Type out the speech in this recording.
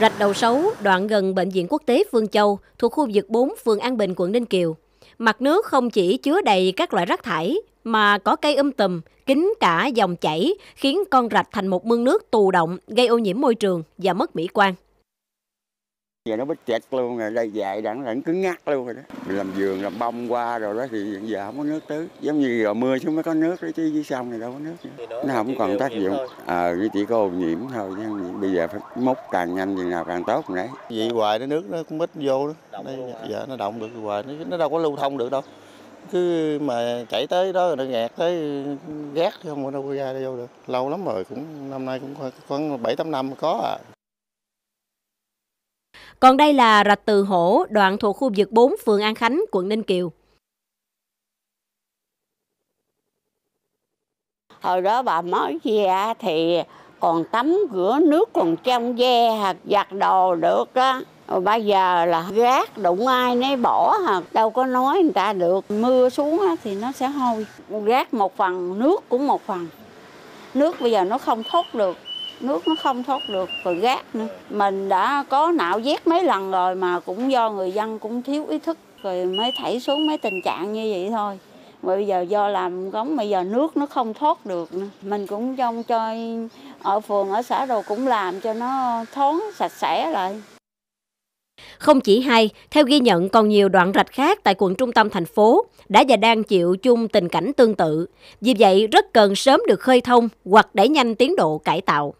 Rạch Đầu xấu đoạn gần Bệnh viện Quốc tế Phương Châu, thuộc khu vực 4 phường An Bình, quận Ninh Kiều. Mặt nước không chỉ chứa đầy các loại rác thải, mà có cây um tùm, kín cả dòng chảy, khiến con rạch thành một mương nước tù động, gây ô nhiễm môi trường và mất mỹ quan. Giờ nó bít chặt luôn rồi, đây dài đẳng là cứng ngắt luôn rồi đó. Mình làm vườn, làm bông qua rồi đó thì giờ không có nước tưới. Giống như rồi mưa xuống mới có nước đó chứ dưới sông này đâu có nước. Nữa. Nó không còn tác dụng. Ờ, à, chỉ có ô nhiễm thôi. chứ Bây giờ phải múc càng nhanh chừng nào càng tốt đấy. Vì hoài nó nước nó cũng ít vô đó. Đây, dạ, nó động được hoài, nó, nó đâu có lưu thông được đâu cứ mà chảy tới đó rồi nó nghẹt tới ghét không có đâu ra đâu vô được lâu lắm rồi cũng năm nay cũng khoảng bảy tám năm có à còn đây là rạch Từ Hổ, đoạn thuộc khu vực 4 phường An Khánh, quận Ninh Kiều. Hồi đó bà mới về thì còn tắm rửa nước còn trong ve hoặc giặt đồ được đó. Rồi bây giờ là gác đụng ai nấy bỏ hả đâu có nói người ta được mưa xuống thì nó sẽ hôi gác một phần nước cũng một phần nước bây giờ nó không thoát được nước nó không thoát được rồi gác nữa mình đã có nạo vét mấy lần rồi mà cũng do người dân cũng thiếu ý thức rồi mới thảy xuống mấy tình trạng như vậy thôi mà bây giờ do làm gống bây giờ nước nó không thoát được nữa. mình cũng trong cho ở phường ở xã đồ cũng làm cho nó thoáng sạch sẽ lại không chỉ hai theo ghi nhận còn nhiều đoạn rạch khác tại quận trung tâm thành phố đã và đang chịu chung tình cảnh tương tự. Vì vậy, rất cần sớm được khơi thông hoặc đẩy nhanh tiến độ cải tạo.